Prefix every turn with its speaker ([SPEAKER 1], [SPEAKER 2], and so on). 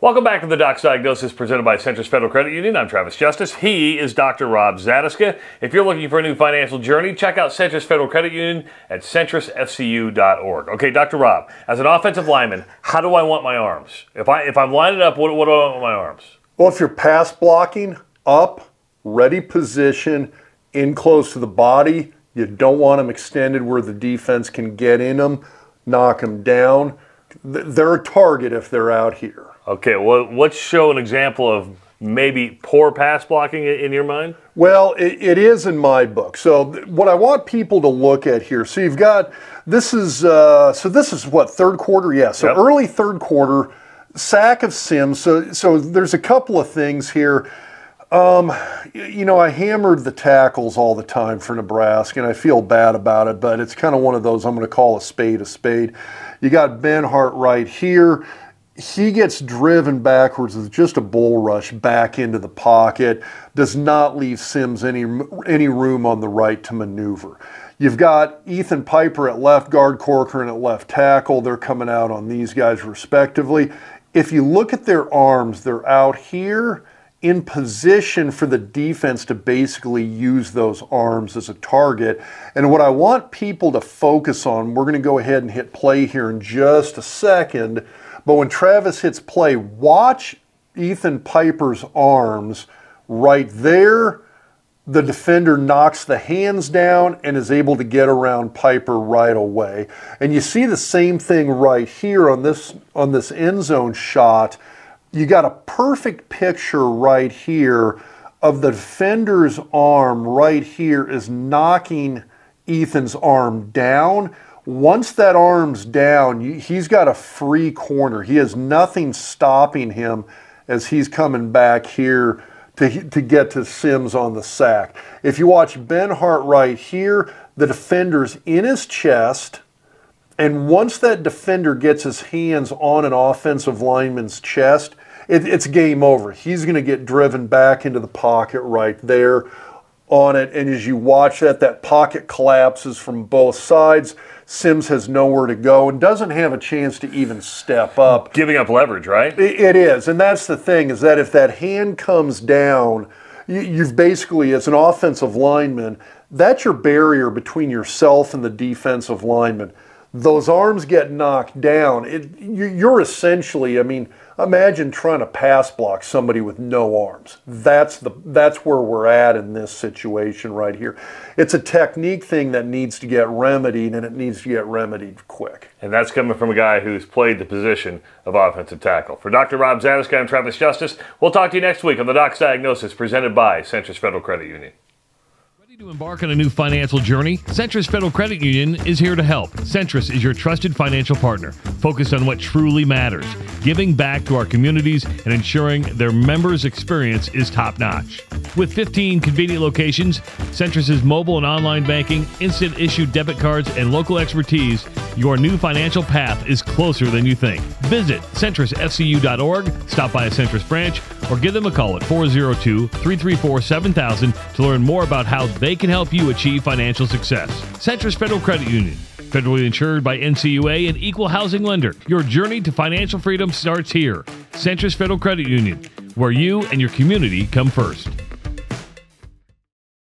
[SPEAKER 1] Welcome back to the Doc's Diagnosis presented by Centris Federal Credit Union. I'm Travis Justice. He is Dr. Rob Zatechka. If you're looking for a new financial journey, check out Centris Federal Credit Union at centrisfcu.org. Okay, Dr. Rob, as an offensive lineman, how do I want my arms? If, I, if I'm lining up, what, what do I want my arms?
[SPEAKER 2] Well, if you're pass blocking, up, ready position, in close to the body, you don't want them extended where the defense can get in them, knock them down. They're a target if they're out here.
[SPEAKER 1] Okay, well, let's show an example of maybe poor pass blocking in your mind?
[SPEAKER 2] Well, it, it is in my book. So what I want people to look at here. So you've got this is uh, so this is what third quarter. Yeah. So yep. early third quarter sack of Sims. So so there's a couple of things here. Um, you know, I hammered the tackles all the time for Nebraska, and I feel bad about it, but it's kind of one of those I'm going to call a spade a spade. You got Benhart right here he gets driven backwards with just a bull rush back into the pocket, does not leave Sims any, any room on the right to maneuver. You've got Ethan Piper at left guard, Corcoran at left tackle. They're coming out on these guys respectively. If you look at their arms, they're out here in position for the defense to basically use those arms as a target. And what I want people to focus on, we're going to go ahead and hit play here in just a second but when Travis hits play, watch Ethan Piper's arms right there. The defender knocks the hands down and is able to get around Piper right away. And you see the same thing right here on this on this end zone shot. You got a perfect picture right here of the defender's arm right here is knocking Ethan's arm down once that arm's down, he's got a free corner. He has nothing stopping him as he's coming back here to, to get to Sims on the sack. If you watch Benhart right here, the defender's in his chest. And once that defender gets his hands on an offensive lineman's chest, it, it's game over. He's going to get driven back into the pocket right there on it. And as you watch that, that pocket collapses from both sides. Sims has nowhere to go and doesn't have a chance to even step up.
[SPEAKER 1] Giving up leverage, right?
[SPEAKER 2] it is. And that's the thing is that if that hand comes down, you've basically, as an offensive lineman, that's your barrier between yourself and the defensive lineman. Those arms get knocked down. It, you're essentially, I mean, Imagine trying to pass block somebody with no arms. That's the that's where we're at in this situation right here. It's a technique thing that needs to get remedied and it needs to get remedied quick.
[SPEAKER 1] And that's coming from a guy who's played the position of offensive tackle. For Dr. Rob Zatechka, I'm Travis Justice. We'll talk to you next week on the Doc's Diagnosis presented by Centris Federal Credit Union
[SPEAKER 3] to embark on a new financial journey? Centris Federal Credit Union is here to help. Centris is your trusted financial partner, focused on what truly matters, giving back to our communities and ensuring their members' experience is top notch. With 15 convenient locations, Centris's mobile and online banking, instant issue debit cards, and local expertise, your new financial path is closer than you think. Visit centrisfcu.org, stop by a Centris branch, or give them a call at 402 334 7000 to learn more about how they can help you achieve financial success. Centris Federal Credit Union, federally insured by NCUA and equal housing lender. Your journey to financial freedom starts here. Centris Federal Credit Union, where you and your community come first.